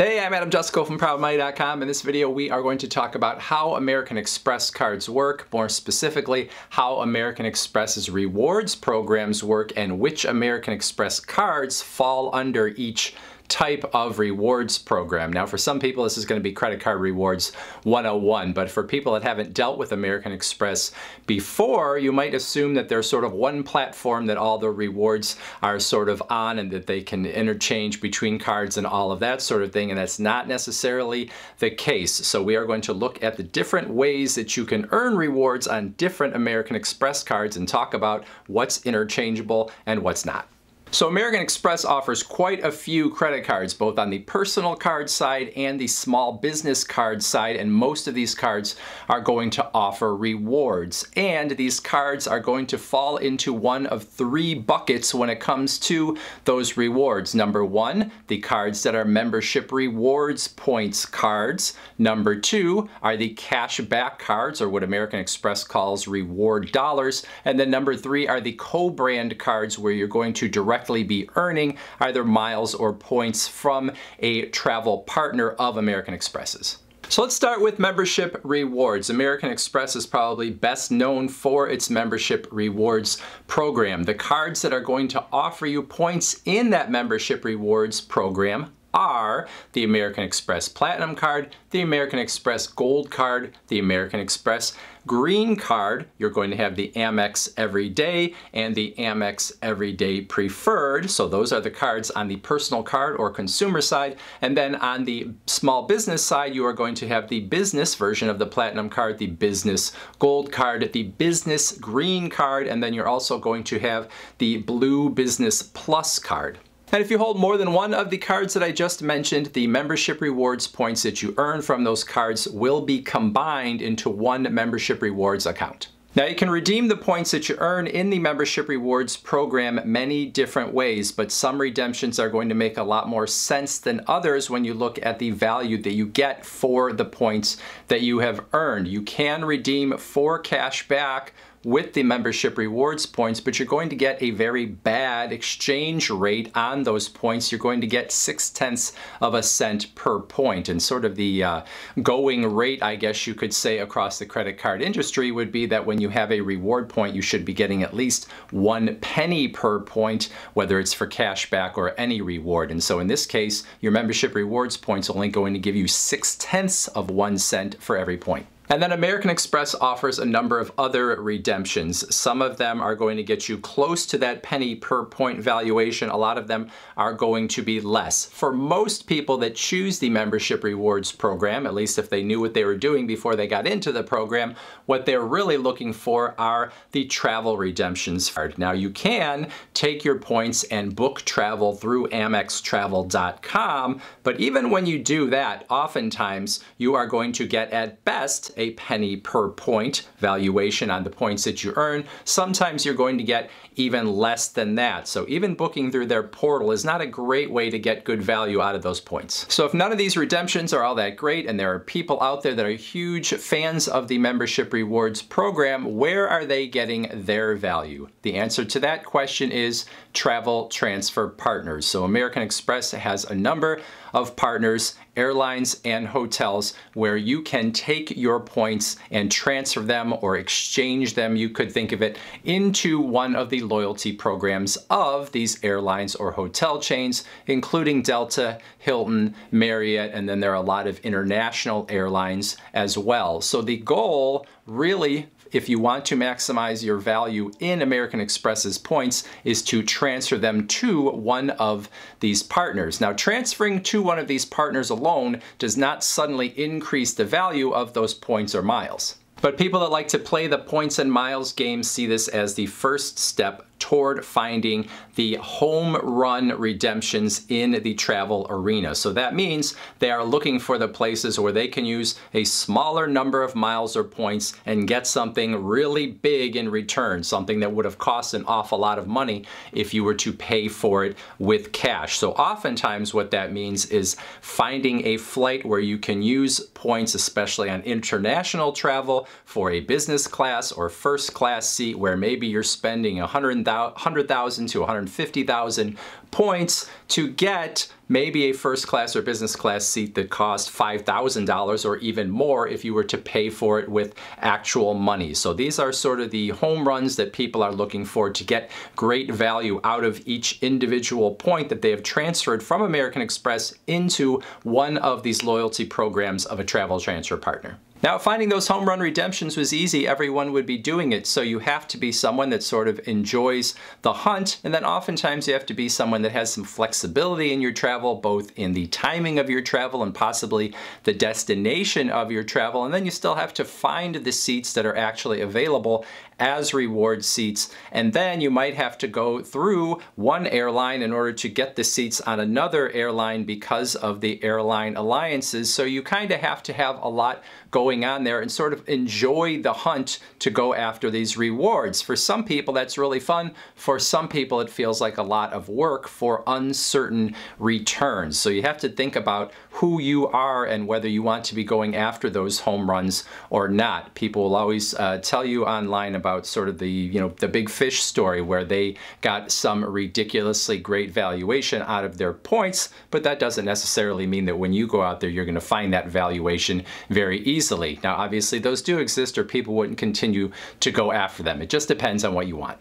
Hey, I'm Adam Jusko from ProudMoney.com. In this video, we are going to talk about how American Express cards work, more specifically, how American Express's rewards programs work and which American Express cards fall under each type of rewards program. Now for some people this is going to be credit card rewards 101 but for people that haven't dealt with American Express before you might assume that there's sort of one platform that all the rewards are sort of on and that they can interchange between cards and all of that sort of thing and that's not necessarily the case. So we are going to look at the different ways that you can earn rewards on different American Express cards and talk about what's interchangeable and what's not. So American Express offers quite a few credit cards, both on the personal card side and the small business card side, and most of these cards are going to offer rewards. And these cards are going to fall into one of three buckets when it comes to those rewards. Number one, the cards that are membership rewards points cards. Number two are the cash back cards, or what American Express calls reward dollars. And then number three are the co-brand cards where you're going to direct directly be earning either miles or points from a travel partner of American Express's. So let's start with membership rewards. American Express is probably best known for its membership rewards program. The cards that are going to offer you points in that membership rewards program are the American Express Platinum card, the American Express Gold card, the American Express Green card. You're going to have the Amex Everyday and the Amex Everyday Preferred. So those are the cards on the personal card or consumer side. And then on the small business side, you are going to have the business version of the Platinum card, the Business Gold card, the Business Green card, and then you're also going to have the Blue Business Plus card. And if you hold more than one of the cards that I just mentioned, the membership rewards points that you earn from those cards will be combined into one membership rewards account. Now you can redeem the points that you earn in the membership rewards program many different ways, but some redemptions are going to make a lot more sense than others when you look at the value that you get for the points that you have earned. You can redeem for cash back with the membership rewards points, but you're going to get a very bad exchange rate on those points. You're going to get six tenths of a cent per point. And sort of the uh, going rate, I guess you could say, across the credit card industry would be that when you have a reward point, you should be getting at least one penny per point, whether it's for cash back or any reward. And so in this case, your membership rewards points only going to give you six tenths of one cent for every point. And then American Express offers a number of other redemptions. Some of them are going to get you close to that penny per point valuation. A lot of them are going to be less. For most people that choose the membership rewards program, at least if they knew what they were doing before they got into the program, what they're really looking for are the travel redemptions. Now you can take your points and book travel through AmexTravel.com, but even when you do that, oftentimes you are going to get at best a penny per point valuation on the points that you earn. Sometimes you're going to get even less than that. So even booking through their portal is not a great way to get good value out of those points. So if none of these redemptions are all that great and there are people out there that are huge fans of the membership rewards program, where are they getting their value? The answer to that question is travel transfer partners. So American Express has a number of partners, airlines and hotels where you can take your points and transfer them or exchange them, you could think of it, into one of the loyalty programs of these airlines or hotel chains, including Delta, Hilton, Marriott, and then there are a lot of international airlines as well. So the goal really if you want to maximize your value in American Express's points is to transfer them to one of these partners. Now transferring to one of these partners alone does not suddenly increase the value of those points or miles. But people that like to play the points and miles game see this as the first step toward finding the home run redemptions in the travel arena. So that means they are looking for the places where they can use a smaller number of miles or points and get something really big in return, something that would have cost an awful lot of money if you were to pay for it with cash. So oftentimes what that means is finding a flight where you can use points, especially on international travel, for a business class or first class seat where maybe you're spending 100,000 to 150,000 points to get maybe a first class or business class seat that cost $5,000 or even more if you were to pay for it with actual money. So these are sort of the home runs that people are looking for to get great value out of each individual point that they have transferred from American Express into one of these loyalty programs of a travel transfer partner. Now, finding those home run redemptions was easy. Everyone would be doing it. So you have to be someone that sort of enjoys the hunt. And then oftentimes you have to be someone that has some flexibility in your travel, both in the timing of your travel and possibly the destination of your travel. And then you still have to find the seats that are actually available as reward seats. And then you might have to go through one airline in order to get the seats on another airline because of the airline alliances. So you kind of have to have a lot going on there and sort of enjoy the hunt to go after these rewards. For some people, that's really fun. For some people, it feels like a lot of work for uncertain returns. So you have to think about who you are and whether you want to be going after those home runs or not. People will always uh, tell you online about sort of the, you know, the big fish story where they got some ridiculously great valuation out of their points, but that doesn't necessarily mean that when you go out there, you're going to find that valuation very easily. Now, obviously those do exist or people wouldn't continue to go after them. It just depends on what you want.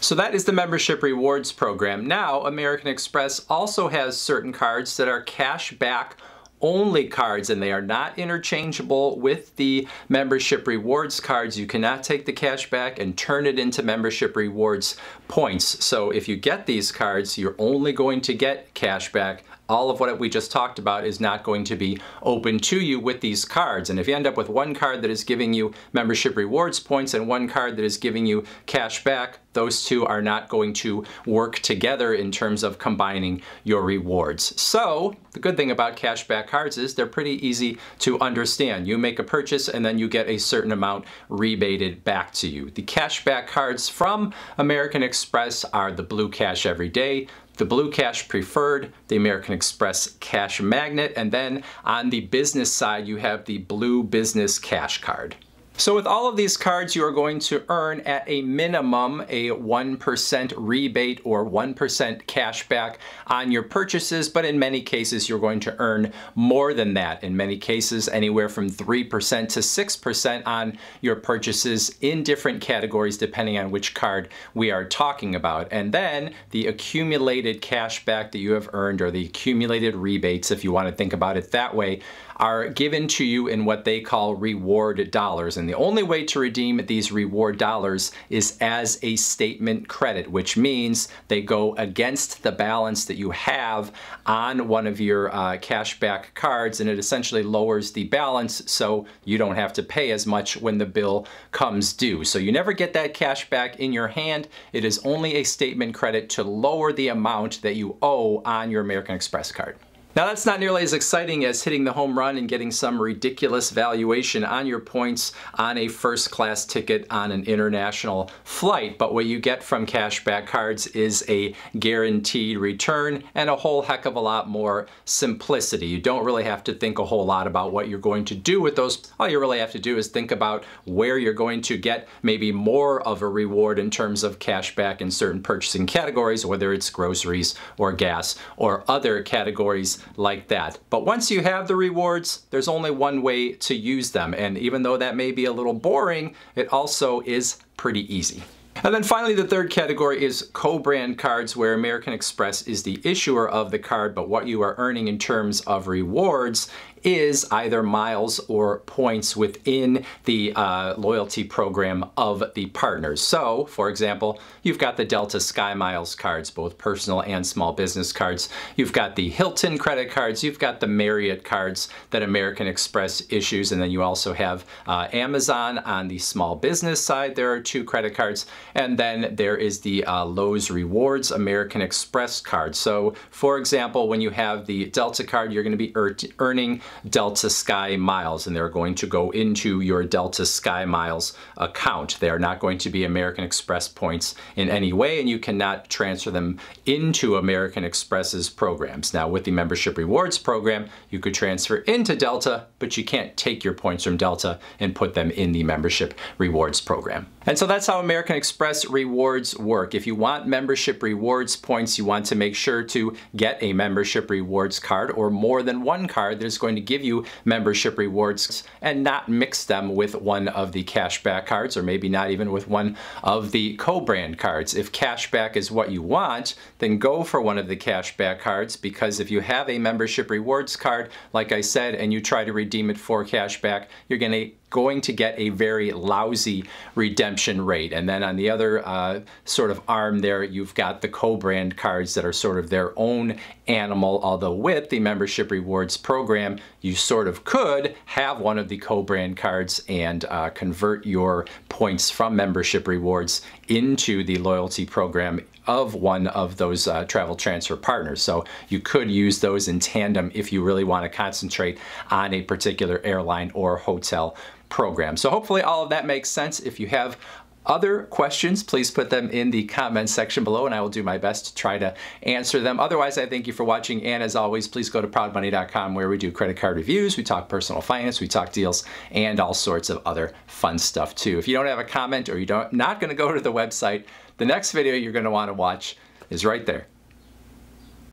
So that is the membership rewards program. Now, American Express also has certain cards that are cash back only cards and they are not interchangeable with the membership rewards cards. You cannot take the cash back and turn it into membership rewards points. So if you get these cards, you're only going to get cash back all of what we just talked about is not going to be open to you with these cards. And if you end up with one card that is giving you membership rewards points and one card that is giving you cash back, those two are not going to work together in terms of combining your rewards. So the good thing about cashback cards is they're pretty easy to understand. You make a purchase and then you get a certain amount rebated back to you. The cashback cards from American Express are the Blue Cash Everyday, the Blue Cash Preferred, the American Express Cash Magnet, and then on the business side, you have the Blue Business Cash Card. So with all of these cards, you are going to earn at a minimum a 1% rebate or 1% cash back on your purchases, but in many cases, you're going to earn more than that. In many cases, anywhere from 3% to 6% on your purchases in different categories, depending on which card we are talking about. And then the accumulated cash back that you have earned or the accumulated rebates, if you want to think about it that way, are given to you in what they call reward dollars. And the only way to redeem these reward dollars is as a statement credit, which means they go against the balance that you have on one of your uh, cashback cards and it essentially lowers the balance so you don't have to pay as much when the bill comes due. So you never get that cash back in your hand. It is only a statement credit to lower the amount that you owe on your American Express card. Now that's not nearly as exciting as hitting the home run and getting some ridiculous valuation on your points on a first class ticket on an international flight, but what you get from cashback cards is a guaranteed return and a whole heck of a lot more simplicity. You don't really have to think a whole lot about what you're going to do with those. All you really have to do is think about where you're going to get maybe more of a reward in terms of cashback in certain purchasing categories, whether it's groceries or gas or other categories like that. But once you have the rewards, there's only one way to use them. And even though that may be a little boring, it also is pretty easy. And then finally, the third category is co-brand cards where American Express is the issuer of the card, but what you are earning in terms of rewards is either miles or points within the uh, loyalty program of the partners. So, for example, you've got the Delta Sky Miles cards, both personal and small business cards. You've got the Hilton credit cards. You've got the Marriott cards that American Express issues. And then you also have uh, Amazon on the small business side. There are two credit cards. And then there is the uh, Lowe's Rewards American Express card. So, for example, when you have the Delta card, you're going to be earning Delta Sky miles and they're going to go into your Delta Sky miles account. They are not going to be American Express points in any way and you cannot transfer them into American Express's programs. Now with the membership rewards program, you could transfer into Delta, but you can't take your points from Delta and put them in the membership rewards program. And so that's how American Express rewards work. If you want membership rewards points, you want to make sure to get a membership rewards card or more than one card that is going to give you membership rewards and not mix them with one of the cashback cards or maybe not even with one of the co-brand cards. If cashback is what you want, then go for one of the cashback cards because if you have a membership rewards card, like I said, and you try to redeem it for cashback, you're going to going to get a very lousy redemption rate. And then on the other uh, sort of arm there, you've got the co-brand cards that are sort of their own animal, although with the membership rewards program, you sort of could have one of the co-brand cards and uh, convert your points from membership rewards into the loyalty program of one of those uh, travel transfer partners. So you could use those in tandem if you really want to concentrate on a particular airline or hotel program. So hopefully all of that makes sense. If you have other questions, please put them in the comments section below and I will do my best to try to answer them. Otherwise, I thank you for watching and as always, please go to proudmoney.com where we do credit card reviews, we talk personal finance, we talk deals, and all sorts of other fun stuff too. If you don't have a comment or you're not going to go to the website, the next video you're going to want to watch is right there.